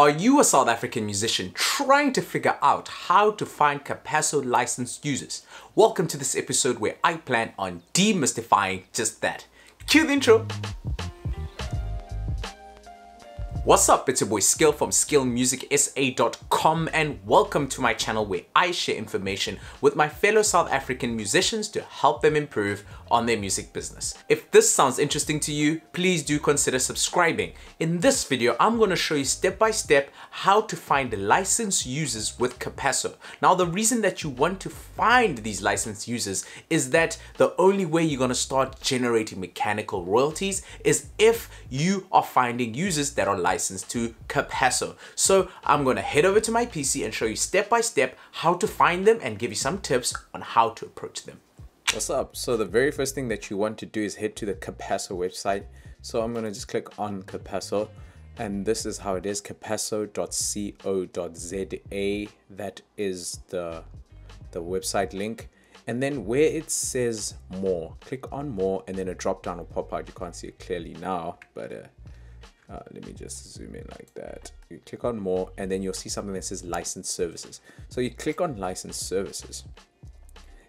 Are you a South African musician trying to figure out how to find Capasso licensed users? Welcome to this episode where I plan on demystifying just that. Cue the intro. What's up? It's your boy Skill from skillmusicsa.com and welcome to my channel where I share information with my fellow South African musicians to help them improve on their music business. If this sounds interesting to you, please do consider subscribing. In this video, I'm going to show you step by step how to find licensed users with Capasso. Now, the reason that you want to find these licensed users is that the only way you're going to start generating mechanical royalties is if you are finding users that are licensed license to Capasso. So I'm gonna head over to my PC and show you step by step how to find them and give you some tips on how to approach them. What's up? So the very first thing that you want to do is head to the Capasso website. So I'm gonna just click on Capasso and this is how it is capasso.co.za that is the the website link and then where it says more click on more and then a drop down will pop out you can't see it clearly now but uh, uh, let me just zoom in like that you click on more and then you'll see something that says license services so you click on license services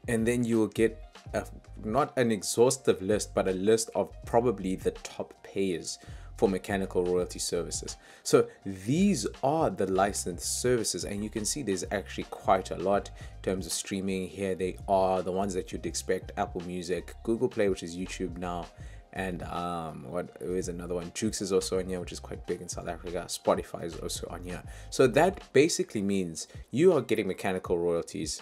and then you will get a, not an exhaustive list but a list of probably the top payers for mechanical royalty services. So these are the licensed services and you can see there's actually quite a lot in terms of streaming here. They are the ones that you'd expect Apple Music, Google Play, which is YouTube now, and um what is another one Joox is also on here which is quite big in south africa spotify is also on here so that basically means you are getting mechanical royalties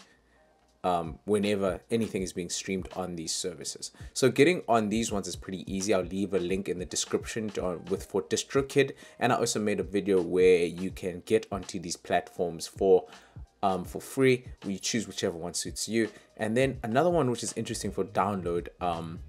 um, whenever anything is being streamed on these services. So getting on these ones is pretty easy. I'll leave a link in the description to, uh, with for DistroKid, and I also made a video where you can get onto these platforms for um, for free. We choose whichever one suits you. And then another one which is interesting for download. Um,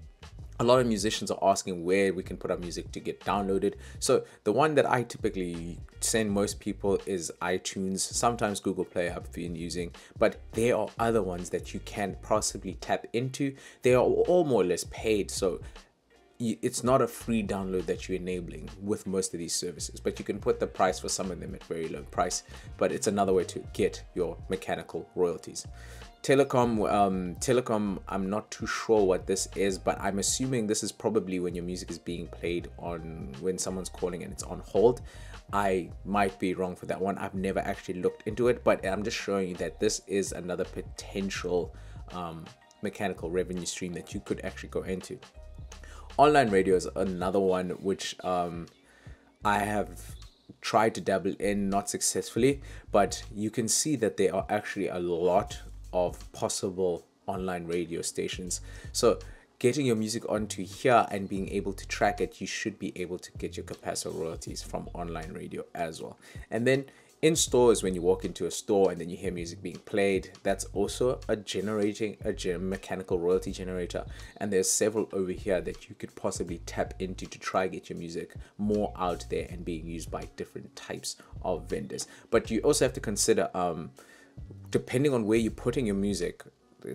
a lot of musicians are asking where we can put our music to get downloaded. So the one that I typically send most people is iTunes, sometimes Google Play I've been using, but there are other ones that you can possibly tap into. They are all more or less paid. So it's not a free download that you're enabling with most of these services but you can put the price for some of them at very low price but it's another way to get your mechanical royalties. Telecom um telecom i'm not too sure what this is but i'm assuming this is probably when your music is being played on when someone's calling and it's on hold. I might be wrong for that one. I've never actually looked into it but i'm just showing you that this is another potential um, mechanical revenue stream that you could actually go into online radio is another one which um, i have tried to dabble in not successfully but you can see that there are actually a lot of possible online radio stations. So getting your music onto here and being able to track it, you should be able to get your Capasso royalties from online radio as well. And then in stores, when you walk into a store and then you hear music being played, that's also a generating a mechanical royalty generator. And there's several over here that you could possibly tap into to try get your music more out there and being used by different types of vendors. But you also have to consider um, depending on where you're putting your music,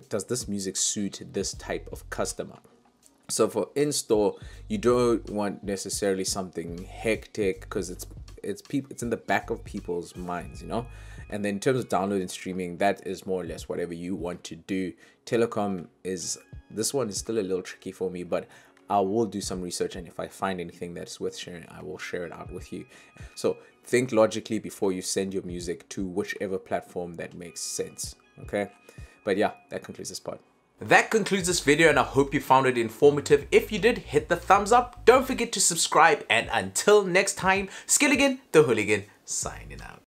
does this music suit this type of customer? So for in-store, you don't want necessarily something hectic because it's it's people it's in the back of people's minds, you know. And then in terms of downloading streaming, that is more or less whatever you want to do. Telecom is this one is still a little tricky for me, but I will do some research and if I find anything that's worth sharing, I will share it out with you. So think logically before you send your music to whichever platform that makes sense. Okay. But yeah, that concludes this part. That concludes this video and I hope you found it informative. If you did, hit the thumbs up. Don't forget to subscribe and until next time, Skilligan the Hooligan signing out.